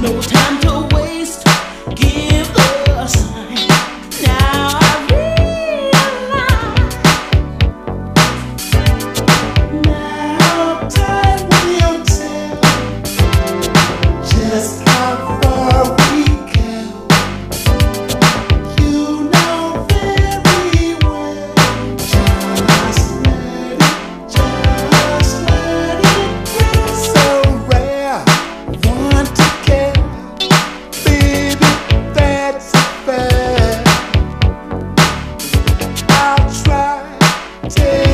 no time Stay.